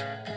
Yeah.